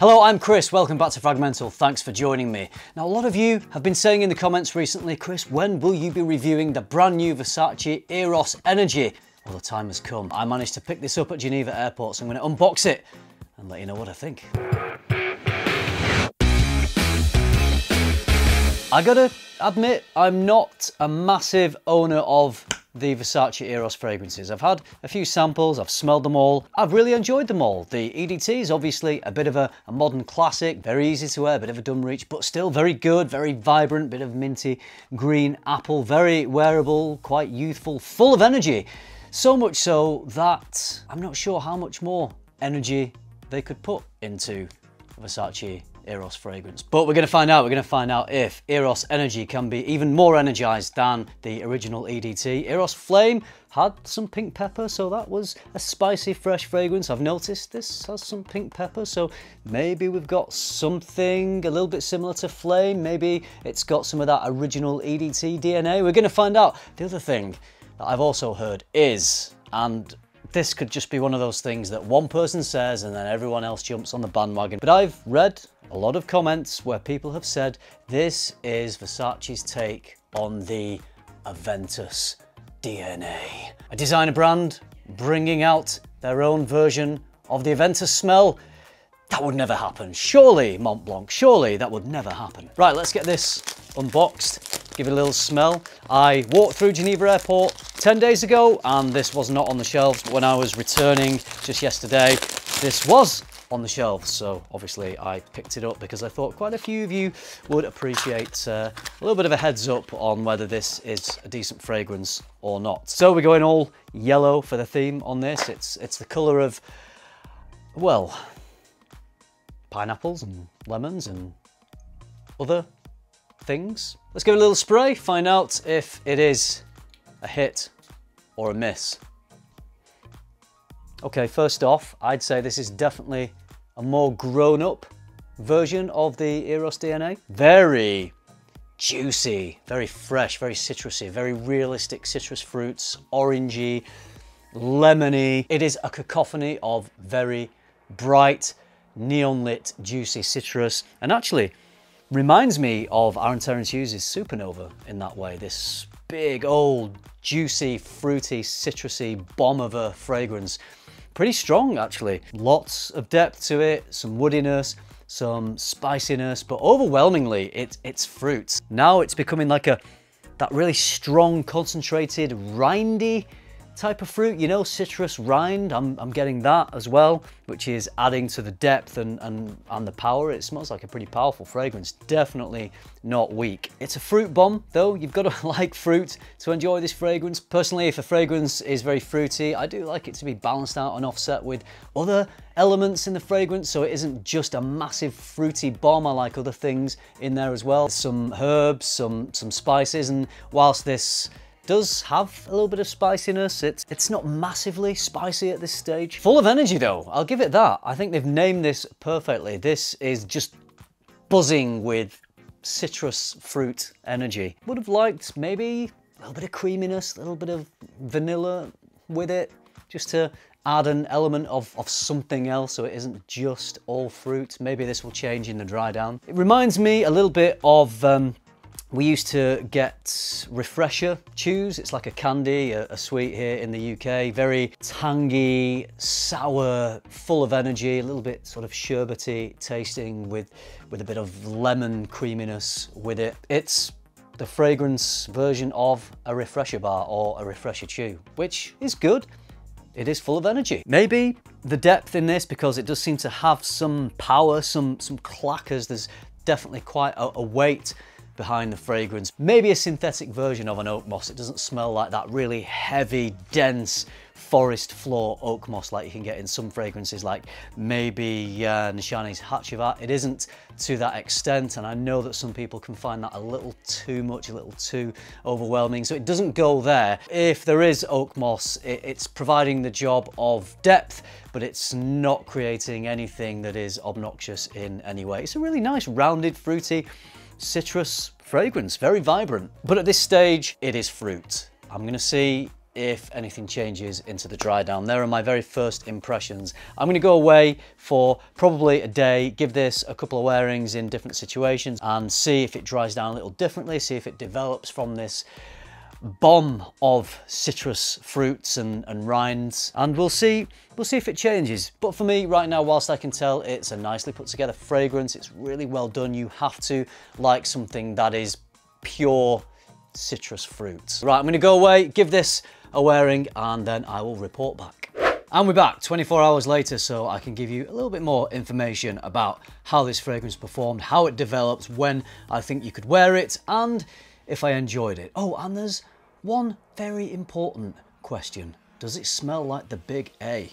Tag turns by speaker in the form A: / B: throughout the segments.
A: Hello, I'm Chris. Welcome back to Fragmental. Thanks for joining me. Now, a lot of you have been saying in the comments recently, Chris, when will you be reviewing the brand new Versace Eros Energy? Well, the time has come. I managed to pick this up at Geneva Airport, so I'm going to unbox it and let you know what I think. I gotta admit, I'm not a massive owner of the Versace Eros fragrances. I've had a few samples, I've smelled them all, I've really enjoyed them all. The EDT is obviously a bit of a, a modern classic, very easy to wear, a bit of a dumb reach, but still very good, very vibrant, bit of minty green apple, very wearable, quite youthful, full of energy. So much so that I'm not sure how much more energy they could put into Versace Eros fragrance. But we're going to find out, we're going to find out if Eros Energy can be even more energized than the original EDT. Eros Flame had some pink pepper, so that was a spicy, fresh fragrance. I've noticed this has some pink pepper, so maybe we've got something a little bit similar to Flame. Maybe it's got some of that original EDT DNA. We're going to find out. The other thing that I've also heard is, and this could just be one of those things that one person says and then everyone else jumps on the bandwagon. But I've read a lot of comments where people have said this is Versace's take on the Aventus DNA. A designer brand bringing out their own version of the Aventus smell. That would never happen. Surely, Mont Blanc, surely that would never happen. Right, let's get this unboxed, give it a little smell. I walked through Geneva Airport 10 days ago and this was not on the shelves, but when I was returning just yesterday, this was on the shelves. So obviously I picked it up because I thought quite a few of you would appreciate uh, a little bit of a heads up on whether this is a decent fragrance or not. So we're going all yellow for the theme on this. It's, it's the color of, well, pineapples and lemons and other things. Let's give it a little spray, find out if it is a hit or a miss. Okay, first off, I'd say this is definitely a more grown-up version of the Eros DNA. Very juicy, very fresh, very citrusy, very realistic citrus fruits, orangey, lemony. It is a cacophony of very bright, neon lit, juicy citrus. And actually, reminds me of Aaron Terence Hughes' Supernova in that way. This big, old, juicy, fruity, citrusy bomb of a fragrance pretty strong actually. Lots of depth to it, some woodiness, some spiciness, but overwhelmingly it, it's fruit. Now it's becoming like a that really strong, concentrated, rindy type of fruit, you know, citrus rind, I'm, I'm getting that as well, which is adding to the depth and, and, and the power. It smells like a pretty powerful fragrance, definitely not weak. It's a fruit bomb though, you've got to like fruit to enjoy this fragrance. Personally, if a fragrance is very fruity, I do like it to be balanced out and offset with other elements in the fragrance so it isn't just a massive fruity bomb. I like other things in there as well. Some herbs, some, some spices, and whilst this does have a little bit of spiciness. It's, it's not massively spicy at this stage. Full of energy though, I'll give it that. I think they've named this perfectly. This is just buzzing with citrus fruit energy. Would have liked maybe a little bit of creaminess, a little bit of vanilla with it, just to add an element of, of something else so it isn't just all fruit. Maybe this will change in the dry down. It reminds me a little bit of um, we used to get Refresher chews. It's like a candy, a, a, sweet here in the UK. Very tangy, sour, full of energy, a little bit sort of sherbety tasting with, with a bit of lemon creaminess with it. It's the fragrance version of a Refresher bar or a Refresher chew, which is good. It is full of energy. Maybe the depth in this, because it does seem to have some power, some, some clackers, there's definitely quite a, a weight behind the fragrance. Maybe a synthetic version of an oak moss. It doesn't smell like that really heavy, dense forest floor oak moss like you can get in some fragrances like maybe uh, Nishane's Hacivat. It isn't to that extent and I know that some people can find that a little too much, a little too overwhelming so it doesn't go there. If there is oak moss it, it's providing the job of depth but it's not creating anything that is obnoxious in any way. It's a really nice rounded fruity citrus fragrance, very vibrant. But at this stage, it is fruit. I'm gonna see if anything changes into the dry down. There are my very first impressions. I'm gonna go away for probably a day, give this a couple of wearings in different situations and see if it dries down a little differently, see if it develops from this bomb of citrus fruits and, and rinds and we'll see we'll see if it changes. But for me right now whilst I can tell it's a nicely put together fragrance. It's really well done. You have to like something that is pure citrus fruit. right I'm gonna go away give this a wearing and then I will report back. And we're back 24 hours later so I can give you a little bit more information about how this fragrance performed how it developed when I think you could wear it and if I enjoyed it. Oh and there's one very important question. Does it smell like the big A?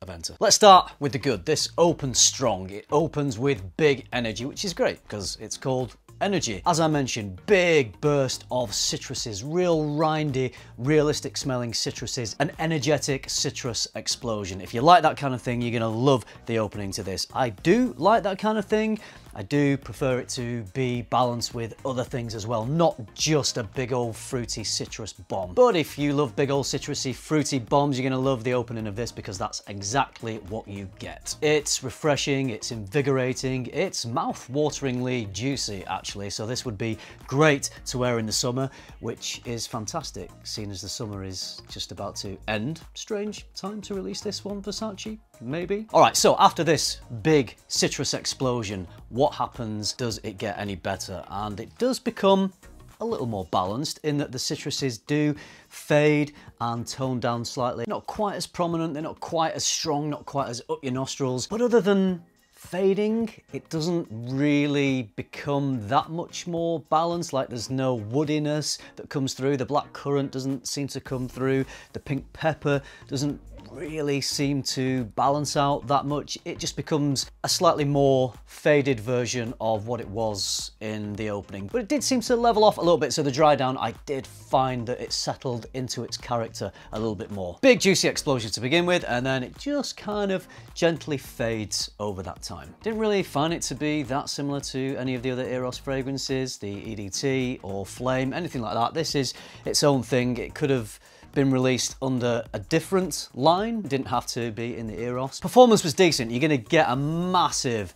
A: Aventa. Let's start with the good. This opens strong. It opens with big energy, which is great because it's called energy. As I mentioned, big burst of citruses, real rindy, realistic smelling citruses, an energetic citrus explosion. If you like that kind of thing, you're gonna love the opening to this. I do like that kind of thing. I do prefer it to be balanced with other things as well, not just a big old fruity citrus bomb. But if you love big old citrusy fruity bombs, you're gonna love the opening of this because that's exactly what you get. It's refreshing, it's invigorating, it's mouth-wateringly juicy actually, so this would be great to wear in the summer, which is fantastic, seeing as the summer is just about to end. Strange time to release this one, Versace, maybe? All right, so after this big citrus explosion, what happens? Does it get any better? And it does become a little more balanced in that the citruses do fade and tone down slightly. Not quite as prominent, they're not quite as strong, not quite as up your nostrils. But other than fading, it doesn't really become that much more balanced, like there's no woodiness that comes through, the black currant doesn't seem to come through, the pink pepper doesn't really seem to balance out that much. It just becomes a slightly more faded version of what it was in the opening. But it did seem to level off a little bit, so the dry down, I did find that it settled into its character a little bit more. Big juicy explosion to begin with, and then it just kind of gently fades over that time. Didn't really find it to be that similar to any of the other Eros fragrances, the EDT or Flame, anything like that. This is its own thing. It could have been released under a different line, didn't have to be in the Eros. Performance was decent, you're gonna get a massive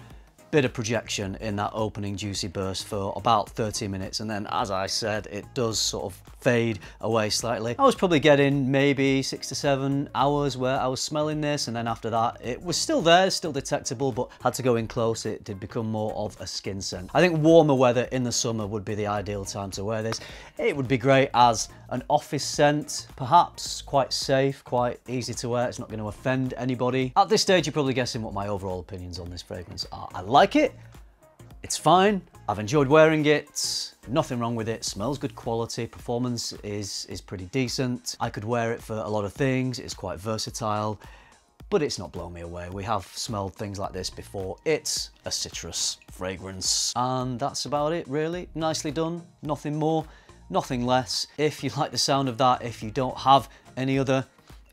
A: bit of projection in that opening juicy burst for about 30 minutes and then as I said it does sort of fade away slightly. I was probably getting maybe six to seven hours where I was smelling this and then after that it was still there, still detectable but had to go in close it did become more of a skin scent. I think warmer weather in the summer would be the ideal time to wear this. It would be great as an office scent, perhaps quite safe, quite easy to wear, it's not going to offend anybody. At this stage you're probably guessing what my overall opinions on this fragrance are. I like it, it's fine, I've enjoyed wearing it, nothing wrong with it, smells good quality, performance is, is pretty decent. I could wear it for a lot of things, it's quite versatile, but it's not blown me away. We have smelled things like this before. It's a citrus fragrance. And that's about it, really. Nicely done, nothing more, nothing less. If you like the sound of that, if you don't have any other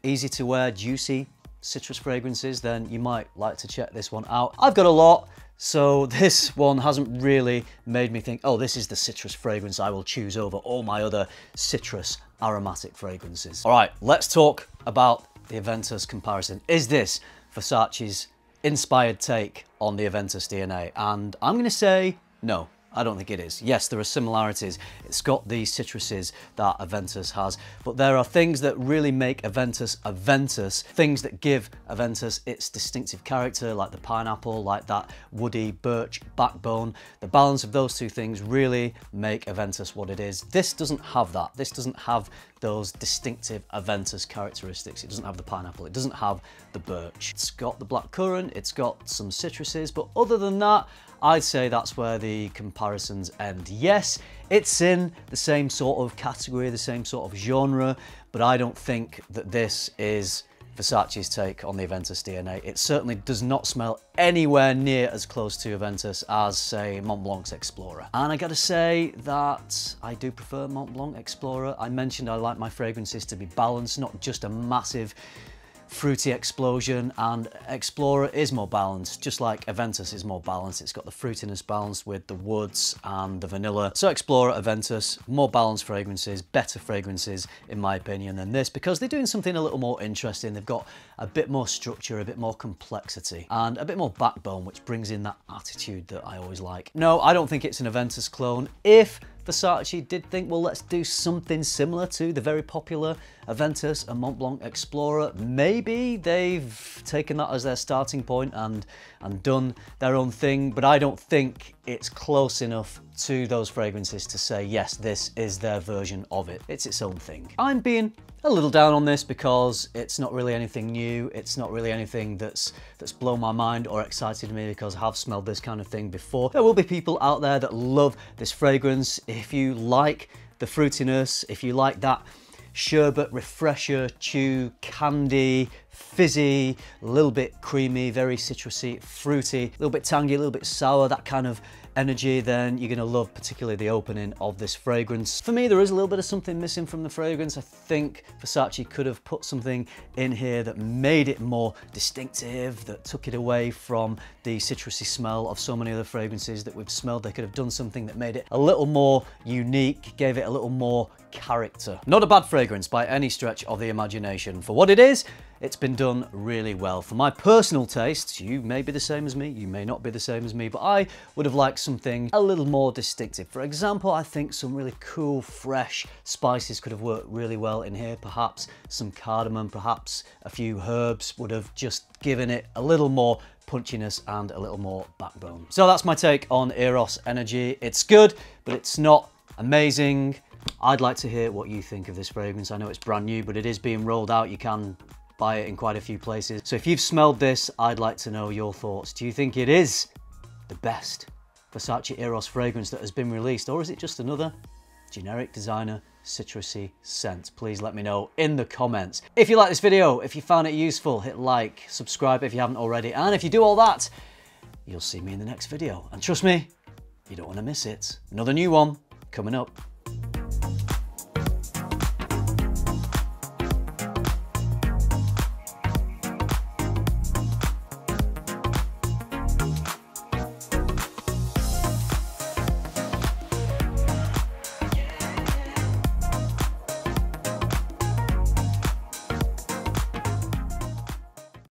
A: easy to wear, juicy citrus fragrances, then you might like to check this one out. I've got a lot, so this one hasn't really made me think, oh, this is the citrus fragrance I will choose over all my other citrus aromatic fragrances. All right, let's talk about the Aventus comparison. Is this Versace's inspired take on the Aventus DNA? And I'm gonna say no. I don't think it is. Yes, there are similarities. It's got these citruses that Aventus has, but there are things that really make Aventus Aventus, things that give Aventus its distinctive character, like the pineapple, like that woody birch backbone. The balance of those two things really make Aventus what it is. This doesn't have that. This doesn't have those distinctive Aventus characteristics. It doesn't have the pineapple, it doesn't have the birch. It's got the black currant, it's got some citruses, but other than that, I'd say that's where the comparisons end. Yes, it's in the same sort of category, the same sort of genre, but I don't think that this is Versace's take on the Aventus DNA. It certainly does not smell anywhere near as close to Aventus as, say, Mont Blanc's Explorer. And I gotta say that I do prefer Mont Blanc Explorer. I mentioned I like my fragrances to be balanced, not just a massive fruity explosion and Explorer is more balanced, just like Aventus is more balanced. It's got the fruitiness balanced with the woods and the vanilla. So Explorer, Aventus, more balanced fragrances, better fragrances in my opinion than this because they're doing something a little more interesting. They've got a bit more structure, a bit more complexity and a bit more backbone which brings in that attitude that I always like. No, I don't think it's an Aventus clone. If Versace did think, well, let's do something similar to the very popular Aventus and Mont Blanc Explorer. Maybe they've taken that as their starting point and, and done their own thing, but I don't think it's close enough to those fragrances to say, yes, this is their version of it. It's its own thing. I'm being a little down on this because it's not really anything new. It's not really anything that's that's blown my mind or excited me because I have smelled this kind of thing before. There will be people out there that love this fragrance. If you like the fruitiness, if you like that sherbet, refresher, chew, candy, fizzy, a little bit creamy, very citrusy, fruity, a little bit tangy, a little bit sour, that kind of energy, then you're gonna love particularly the opening of this fragrance. For me, there is a little bit of something missing from the fragrance. I think Versace could have put something in here that made it more distinctive, that took it away from the citrusy smell of so many other fragrances that we've smelled. They could have done something that made it a little more unique, gave it a little more character. Not a bad fragrance by any stretch of the imagination. For what it is, it's been done really well. For my personal tastes, you may be the same as me, you may not be the same as me, but I would have liked something a little more distinctive. For example, I think some really cool, fresh spices could have worked really well in here. Perhaps some cardamom, perhaps a few herbs would have just given it a little more punchiness and a little more backbone. So that's my take on Eros Energy. It's good, but it's not amazing. I'd like to hear what you think of this fragrance. I know it's brand new, but it is being rolled out. You can it in quite a few places. So if you've smelled this, I'd like to know your thoughts. Do you think it is the best Versace Eros fragrance that has been released, or is it just another generic designer citrusy scent? Please let me know in the comments. If you like this video, if you found it useful, hit like, subscribe if you haven't already, and if you do all that, you'll see me in the next video. And trust me, you don't want to miss it. Another new one coming up.